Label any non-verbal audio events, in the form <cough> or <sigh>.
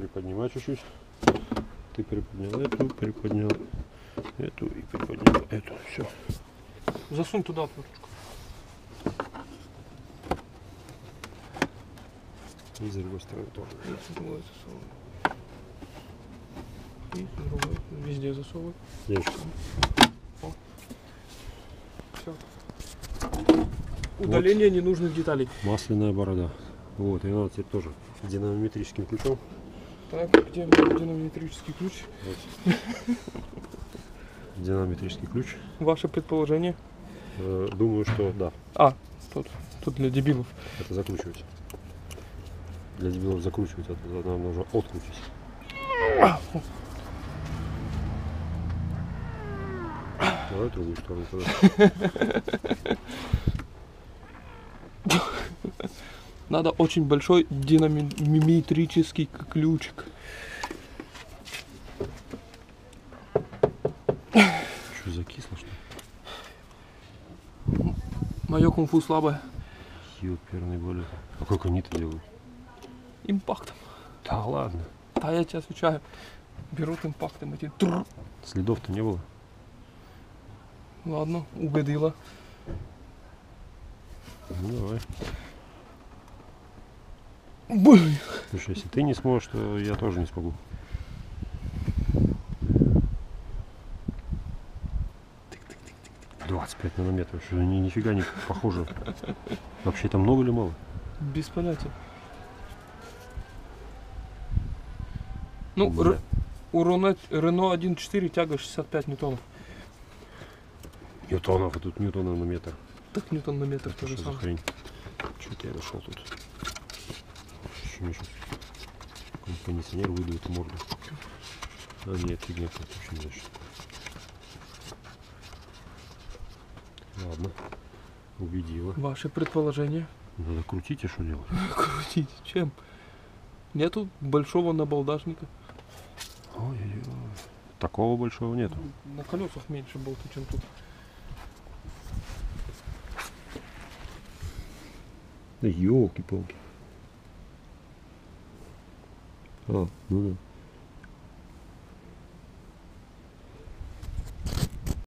Приподнимай чуть-чуть. Ты приподнял эту, приподнял эту и приподнял эту. Все. Засунь туда отвертку. И с другой стороны тоже. И с другой засовывай. И с другой. Везде засовывай. Девочка, Все. Удаление ненужных деталей. масляная борода. Вот, и надо теперь тоже динамометрическим ключом. Так, где динамометрический ключ? Вот. Динамометрический ключ. Ваше предположение? Э, Думаю, что да, А, тут, тут для дебилов. это закручивать. Для дебилов закручивать, тут нам нужно открутить. Давай другую сторону тогда. <laughs> Надо очень большой динамометрический к- ключик. Что, закисло, что ли? Мое кунг-фу слабое. Ёперный более. А как они это делают? Импактом. Да ладно. Да, я тебе отвечаю. Берут импактом эти. Следов-то не было. Ладно, угодила. Ну давай. Блин. Слушай, если ты не сможешь, то я тоже не смогу. Тык-тык-тык-тык-тык. 25 нанометров, что ни, нифига не похоже. Вообще там много или мало? Без понятия. Ну. Р- у Рено, Рено 1.4 тяга 65 ньютонов. Ньютонов, а тут ньютонов на метр. Так ньютон на метр то Что же за самое. хрень? Что я нашел тут? Еще мне сейчас кондиционер выдует в морду. А нет, фигня тут вообще не значит. Ладно. Убедила. Ваши предположения? Надо крутить и что делать? <laughs> Крутить чем? Нету большого набалдашника. Ой-ой-ой. Такого большого нету. На колесах меньше болты, чем тут. Да елки-палки. А, ну да.